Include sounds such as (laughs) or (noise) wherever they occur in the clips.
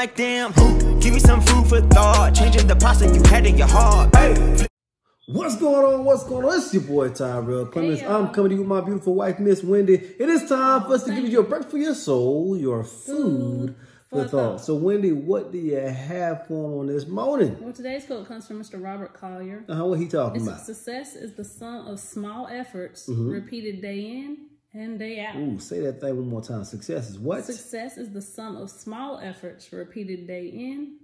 like damn. Give me some food for thought. Changing the pasta you had in your heart. Hey. What's going on? What's going on? It's your boy Tyrell Clemons. Hey, I'm coming to you with my beautiful wife, Miss Wendy. It is time for us to give you your breakfast for your soul, your food for for thought. thought. So, Wendy, what do you have for on this morning? Well, today's quote comes from Mr. Robert Collier. Uh, what he talking It's about? success is the sum of small efforts Mm-hmm. repeated day in and day out. Ooh, say that thing one more time. Success is what? Success is the sum of small efforts repeated day in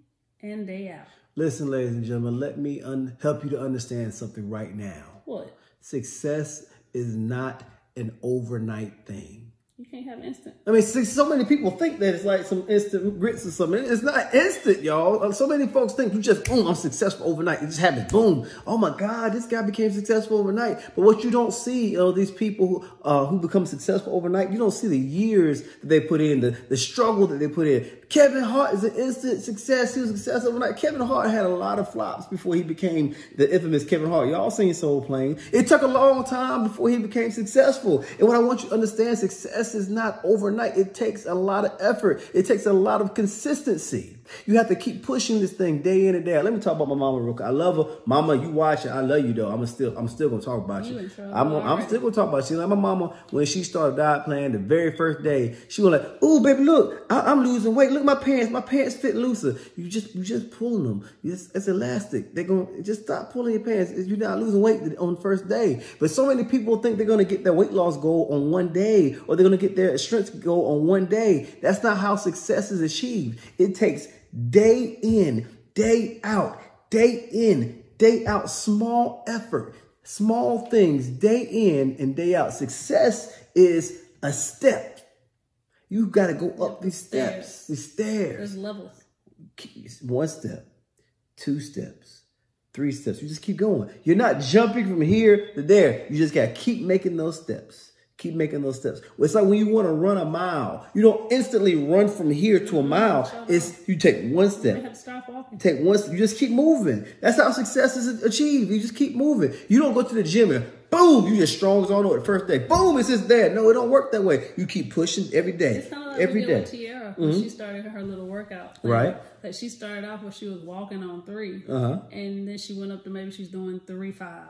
and day out. Listen, ladies and gentlemen, let me un- help you to understand something right now. What? Success is not an overnight thing. You can't have instant. I mean, see, so many people think that it's like some instant grits or something. It's not instant, y'all. Uh, So many folks think you just, boom, I'm successful overnight. It just happens, boom. Oh my God, this guy became successful overnight. But what you don't see, you know, these people who, uh, who become successful overnight, you don't see the years that they put in, the, the struggle that they put in. Kevin Hart is an instant success. He was successful overnight. Kevin Hart had a lot of flops before he became the infamous Kevin Hart. Y'all seen Soul Plane. It took a long time before he became successful. And what I want you to understand, success is not overnight. It takes a lot of effort. It takes a lot of consistency. You have to keep pushing this thing day in and day out. Let me talk about my mama real quick. I love her. Mama, you watch it. I love you though. I'm still I'm still gonna talk about you. You I'm, I'm still gonna talk about you. Like my mama, when she started diet plan the very first day, she was like, "Oh, baby, look, I, I'm losing weight. Look, at my pants, my pants fit looser. You just, you just pulling them. Just, it's elastic. They're gonna just stop pulling your pants. You're not losing weight on the first day. But so many people think they're gonna get their weight loss goal on one day, or they're gonna get their strength goal on one day. That's not how success is achieved. It takes day in, day out, day in, day out, small effort, small things, day in and day out. Success is a step. You got to go up these steps, these stairs. There's levels. One step, two steps, three steps. You just keep going. You're not jumping from here to there. You just got to keep making those steps. Keep making those steps. It's like when you want to run a mile, you don't instantly run from here to a mile. It's you take one step, have to start walking. Take one, you just keep moving. That's how success is achieved. You just keep moving. You don't go to the gym and boom, you just strong as all know the first day. Boom, it's just there. No, it don't work that way. You keep pushing every day. It's kind of like every we did with. Mm-hmm. Tiara when she started her little workout. Right. That she started off when she was walking on 3 Uh-huh. and then she went up to maybe she's doing three five,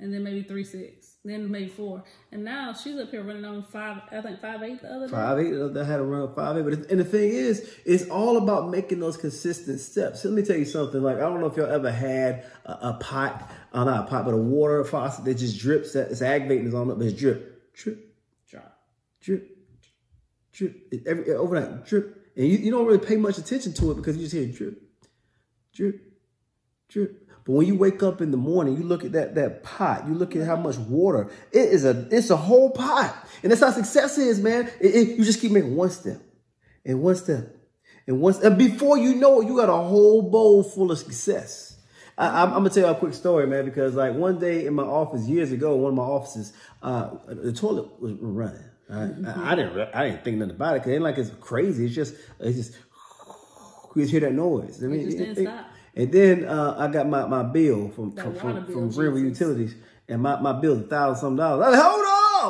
and then maybe three six, then maybe four, and now she's up here running on five. I think five eight the other day. Five eight, I had to run five eight. But it- and the thing is, it's all about making those consistent steps. Let me tell you something. Like I don't know if y'all ever had a, a pot, uh, not a pot, but a water faucet that just drips. That it's aggravating. It's on it, but it's drip, drip, Drop. drip, drip. It- Every overnight, drip, and you, you don't really pay much attention to it because you just hear drip, drip, drip. But when you wake up in the morning, you look at that that pot. You look at how much water it is. A it's a whole pot, and that's how success is, man. It- it- you just keep making one step, and one step, and once, and before you know it, you got a whole bowl full of success. I, I'm, I'm gonna tell you a quick story, man, because like one day in my office years ago, one of my offices, uh, the toilet was running. Right? I, I didn't, I didn't think nothing about it because it ain't like it's crazy. It's just, it's just, you just hear that noise. I mean, just didn't it- stop. And then uh, I got my, my bill from from, from, from River Utilities, and my, my bill is a thousand some dollars. I like, hold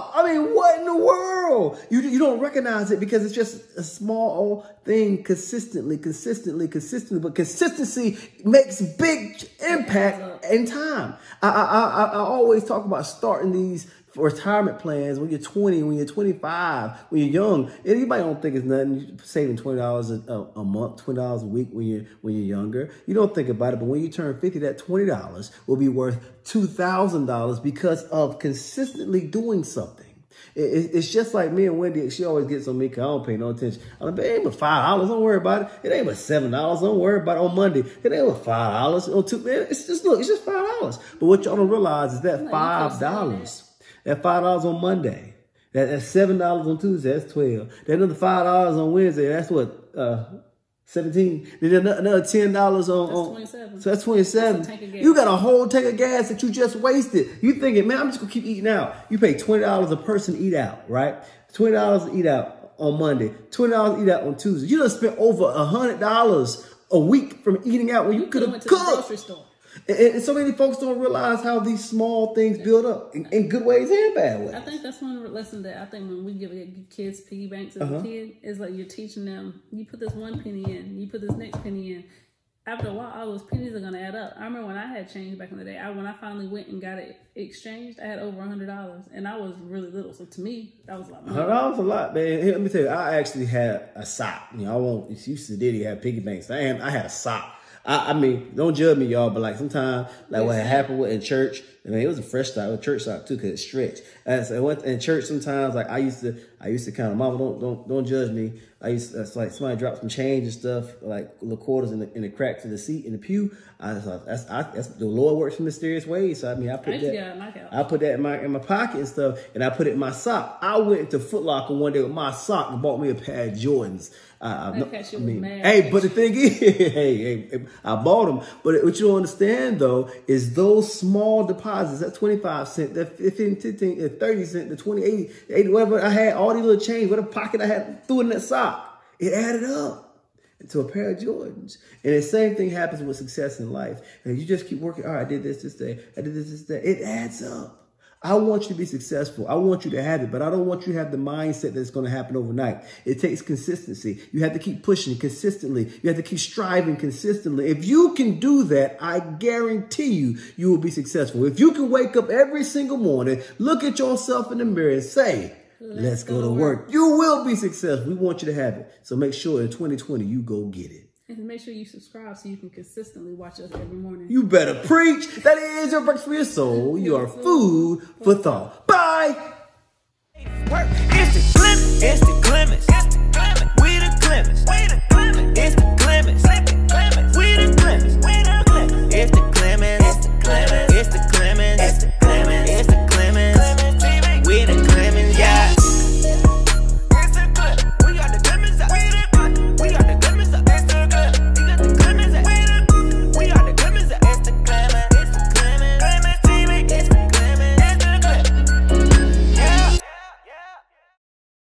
up! I mean, what in the world? You you don't recognize it because it's just a small thing, consistently, consistently, consistently. But consistency makes big impact in time. I I I, I always talk about starting these retirement plans when you're 20, when you're 25, when you're young. Anybody don't think it's nothing. Saving twenty dollars a, a month, twenty dollars a week when you're when you're younger. You don't think about it, but when you turn 50, that twenty dollars will be worth two thousand dollars because of consistently doing something. It- it- It's just like me and Wendy. She always gets on me because I don't pay no attention. I'm like, it ain't but five dollars. Don't worry about it. It ain't but seven dollars. Don't worry about it on Monday. It ain't but five dollars on two. Man, it's just look. It's just five dollars. But what y'all don't realize is that five dollars. That five dollars on Monday. That, that's seven dollars on Tuesday. That's twelve. That another five dollars on Wednesday. That's what uh, seventeen. Then another- another ten dollars on. That's on 27. So that's twenty seven. That's a tank of gas. You got a whole tank of gas that you just wasted. You thinking, man, I'm just gonna keep eating out. You pay twenty dollars a person to eat out, right? Twenty dollars to eat out on Monday. Twenty dollars to eat out on Tuesday. You done spent over a hundred dollars a week from eating out when you could Could have to cooked. And, and so many folks don't realize how these small things build up in, in good ways and bad ways. I think that's one lesson that I think when we give, kids piggy banks as Uh-huh. a kid is like you're teaching them. You put this one penny in, you put this next penny in. After a while, all those pennies are gonna add up. I remember when I had change back in the day. I when I finally went and got it exchanged, I had over a hundred dollars, and I was really little. So to me, that was a lot. Hundred dollars a lot, man. Here, let me tell you, I actually had a sock. You know, I won't. It's used to Diddy have piggy banks. I am. I had a sock. I, I mean, don't judge me, y'all, but like sometimes, like what happened with in church. I mean, it was a fresh it a church sock too, cause it stretched. And so I went in church sometimes. Like I used to, I used to kind of, mama, don't don't don't judge me. I used to, like somebody dropped some change and stuff, like little quarters in the in the crack to the seat in the pew. I was like, that's I, that's the Lord works in mysterious ways. So I mean, I put I that. get it out of my couch. I put that in my in my pocket and stuff, and I put it in my sock. I went into Foot Locker one day with my sock and bought me a pair of Jordans. Uh, I, she was mad. hey, but the thing (laughs) is, hey, hey, I bought them. But what you don't understand though is those small deposits, that twenty five cent, that 15, 15, uh, 30 cent, the 20, 80, 80, whatever I had, all these little change, whatever pocket I had threw in that sock, it added up into a pair of Jordans. And the same thing happens with success in life. And you just keep working. All right, I did this this day. I did this this day. It adds up. I want you to be successful. I want you to have it, but I don't want you to have the mindset that it's going to happen overnight. It takes consistency. You have to keep pushing consistently. You have to keep striving consistently. If you can do that, I guarantee you, you will be successful. If you can wake up every single morning, look at yourself in the mirror and say, Let's, go, to work. You will be successful. We want you to have it. So make sure in 2020 you go get it. And make sure you subscribe so you can consistently watch us every morning. You better preach. That is your breakfast for your soul. You are food for thought. Bye. It's the Clemons. It's the Clemons. We the Clemons.